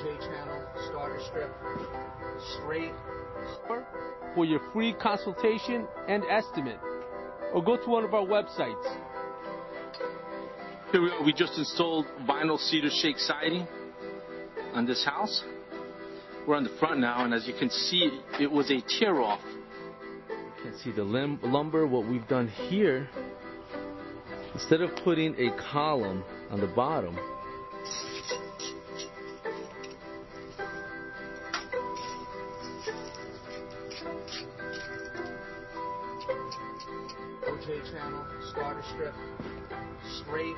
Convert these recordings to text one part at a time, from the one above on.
OJ channel, starter strip, straight. For your free consultation and estimate, or go to one of our websites. Here we are. We just installed vinyl cedar shake siding on this house. We're on the front now, and as you can see, it was a tear off. You can see the lim- lumber. What we've done here, instead of putting a column on the bottom, OJ channel, starter strip, straight.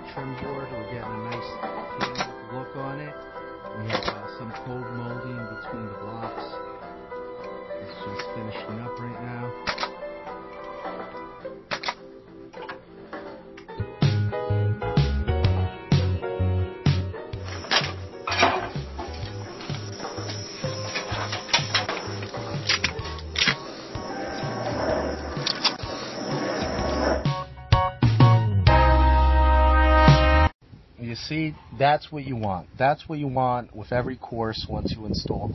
That trim board, we're getting a nice look on it. We have uh, some cold molding between the blocks. It's just finishing up right now. You see, that's what you want. That's what you want with every course once you install